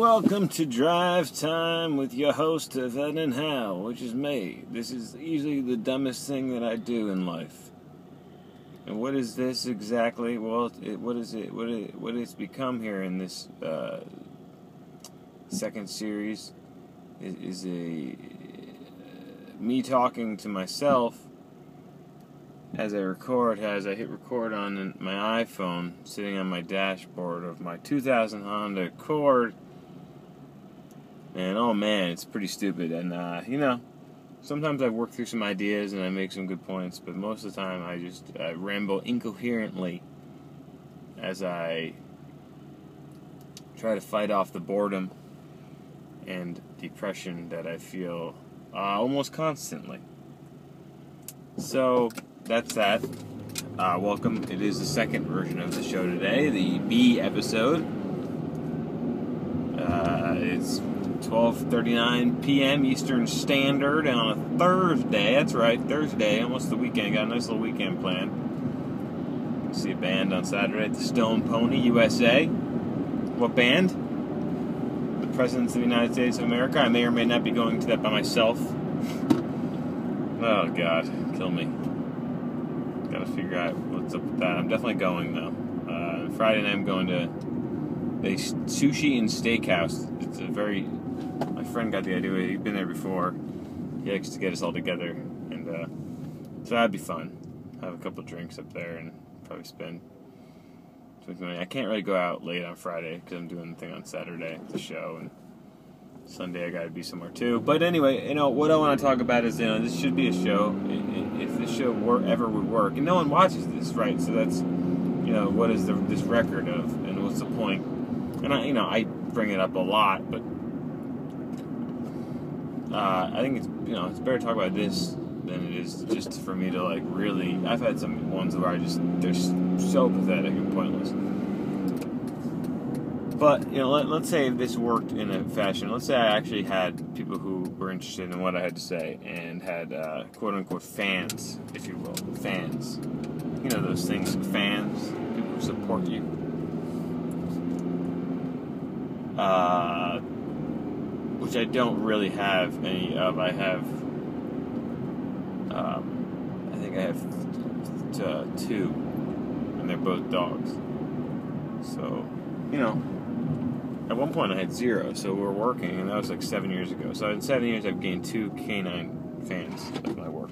welcome to Drive Time with your host, Vernon Howl, which is me. This is easily the dumbest thing that I do in life. And what is this exactly? Well, it, what is it? What it, what it's become here in this uh, second series is, is a uh, me talking to myself as I record, as I hit record on my iPhone, sitting on my dashboard of my 2000 Honda Accord. And oh man, it's pretty stupid. And uh, you know, sometimes I work through some ideas and I make some good points, but most of the time I just uh, ramble incoherently as I try to fight off the boredom and depression that I feel uh, almost constantly. So that's that. Uh, welcome. It is the second version of the show today, the B episode. Uh, it's 12:39 p.m. Eastern Standard on a Thursday. That's right, Thursday, almost the weekend. Got a nice little weekend plan. See a band on Saturday at the Stone Pony USA. What band? The Presidents of the United States of America. I may or may not be going to that by myself. Oh God, kill me gotta figure out what's up with that. I'm definitely going though. Uh, Friday night I'm going to a sushi and steakhouse. It's a very. My friend got the idea. He'd been there before. He likes to get us all together, and uh, so that'd be fun. Have a couple drinks up there and probably spend. money. I can't really go out late on Friday because I'm doing the thing on Saturday, the show, and Sunday I gotta be somewhere too. But anyway, you know what I want to talk about is you know this should be a show. If this show were, ever would work, and no one watches this, right? So that's you know what is the, this record of, and what's the point? And I you know I bring it up a lot, but uh, I think it's you know it's better to talk about this than it is just for me to like really. I've had some ones where I just they're so pathetic and pointless. But you know, let, let's say this worked in a fashion. Let's say I actually had people who were interested in what I had to say and had uh, quote unquote fans, if you will, fans. You know those things, fans, people who support you. Uh, which I don't really have any of. I have, um, I think I have t- t- two, and they're both dogs. So, you know at one point I had zero, so we are working, and that was like seven years ago. So in seven years, I've gained two canine fans of my work.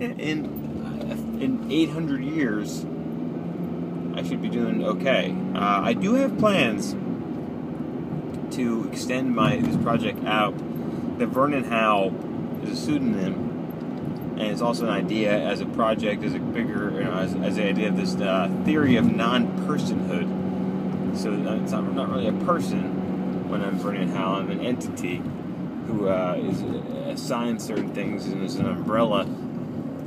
In in 800 years, I should be doing okay. Uh, I do have plans to extend my this project out. The Vernon Howl is a pseudonym, and it's also an idea as a project, as a bigger, you know, as, as the idea of this uh, theory of non-personhood so it's not, not really a person when I'm Vernon Howl. I'm an entity who uh, is assigned certain things and is an umbrella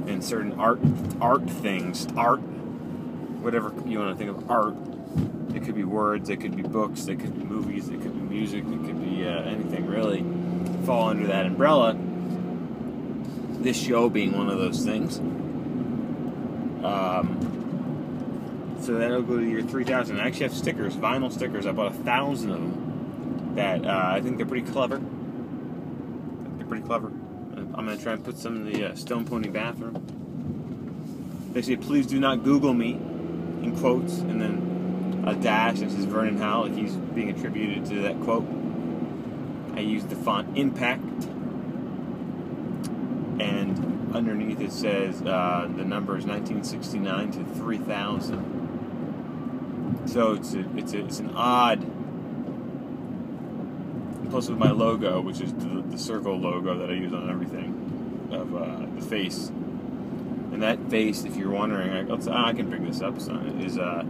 in certain art art things, art, whatever you want to think of art. It could be words, it could be books, it could be movies, it could be music, it could be uh, anything really fall under that umbrella. This show being one of those things. Um, so that'll go to your 3,000. I actually have stickers, vinyl stickers. I bought a thousand of them. That uh, I think they're pretty clever. They're pretty clever. I'm gonna try and put some in the uh, Stone Pony bathroom. They say, "Please do not Google me," in quotes, and then a dash that says Vernon Howl. Like he's being attributed to that quote. I used the font Impact, and underneath it says uh, the number is 1969 to 3000. So it's a, it's a, it's an odd. Plus with my logo, which is the, the circle logo that I use on everything of uh, the face, and that face, if you're wondering, I, I can bring this up. Is uh,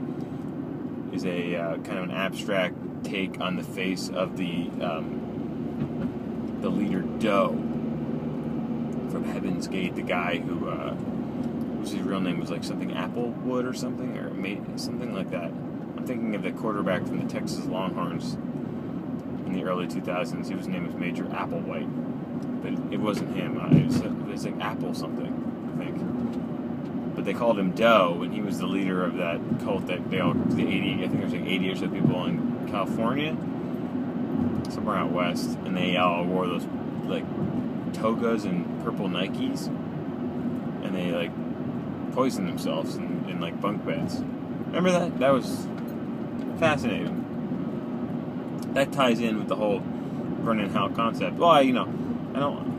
is a uh, kind of an abstract take on the face of the um, the leader Doe from Heaven's Gate, the guy who uh, was his real name was like something Applewood or something or something like that. I'm thinking of the quarterback from the Texas Longhorns in the early 2000s. He was named as Major Applewhite, but it wasn't him. Uh, it, was, it was like Apple something, I think. But they called him Doe, and he was the leader of that cult that they all, the 80, I think there's like 80 or so people in California, somewhere out west, and they all wore those like togas and purple Nikes, and they like poisoned themselves in, in like bunk beds. Remember that? That was fascinating. That ties in with the whole Vernon Howl concept. Well, I, you know, I don't.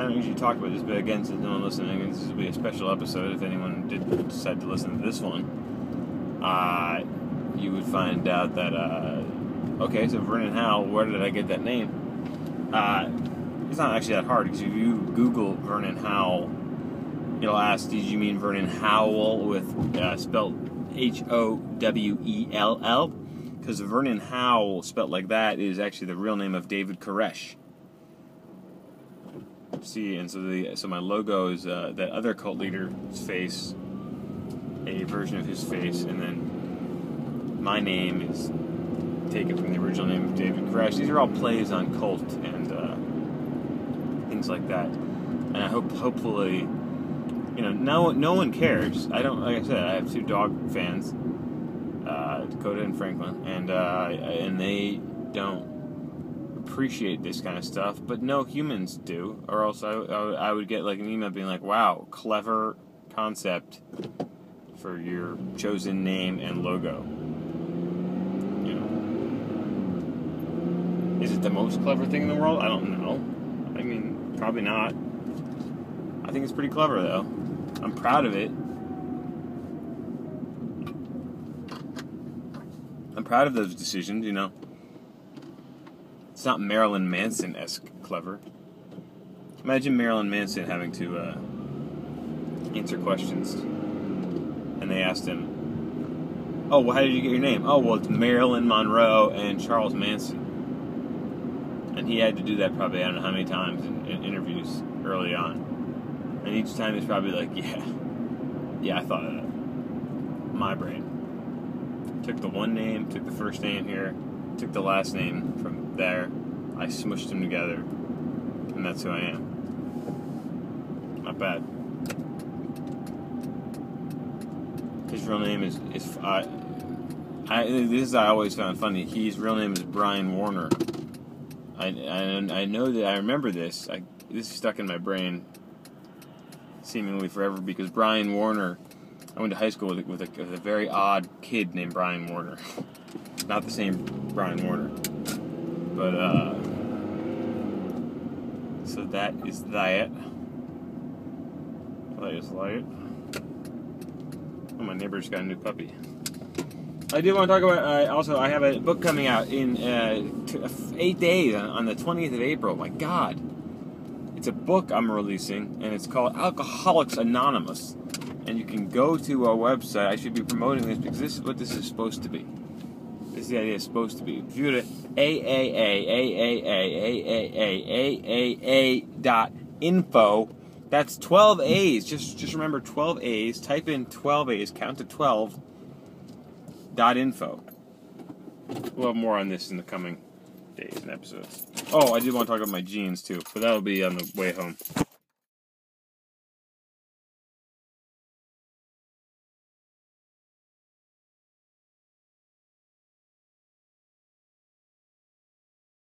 I don't usually talk about this, but again, since no one listening, this will be a special episode. If anyone did decide to listen to this one, uh, you would find out that uh, okay, so Vernon Howl, where did I get that name? Uh, it's not actually that hard because if you Google Vernon Howl, it'll ask, "Did you mean Vernon Howell with uh, spelled H O W E L L?" Because Vernon Howell, spelled like that, is actually the real name of David Koresh see, and so the so my logo is uh, that other cult leader's face, a version of his face, and then my name is taken from the original name of David Koresh. These are all plays on cult and uh, things like that, and I hope hopefully, you know, no no one cares. I don't like I said I have two dog fans, uh, Dakota and Franklin, and uh, and they don't appreciate this kind of stuff, but no humans do, or else I, I, would get like an email being like, "Wow, clever concept for your chosen name and logo." You know, is it the most clever thing in the world? I don't know. I mean, probably not. I think it's pretty clever though. I'm proud of it. I'm proud of those decisions, you know. It's not Marilyn Manson esque clever. Imagine Marilyn Manson having to uh, answer questions. And they asked him, Oh, well, how did you get your name? Oh, well, it's Marilyn Monroe and Charles Manson. And he had to do that probably, I don't know how many times in, in interviews early on. And each time he's probably like, Yeah, yeah, I thought of that. My brain. Took the one name, took the first name here, took the last name from there, I smushed them together, and that's who I am. Not bad. His real name is is I. I this is I always found funny. His real name is Brian Warner. I, I, I know that I remember this. I, this is stuck in my brain seemingly forever because Brian Warner. I went to high school with, with, a, with a very odd kid named Brian Warner. Not the same Brian Warner. But, uh, so that is that. That is light. Oh, my neighbor's got a new puppy. I do want to talk about. Uh, also, I have a book coming out in uh, t- eight days on the 20th of April. My God, it's a book I'm releasing, and it's called Alcoholics Anonymous. And you can go to our website. I should be promoting this because this is what this is supposed to be. This is the idea it's supposed to be. If you go to AAA, dot info, that's 12 A's. Just, just remember 12 A's. Type in 12 A's, count to 12, dot info. We'll have more on this in the coming days and episodes. Oh, I did want to talk about my jeans too, but that'll be on the way home.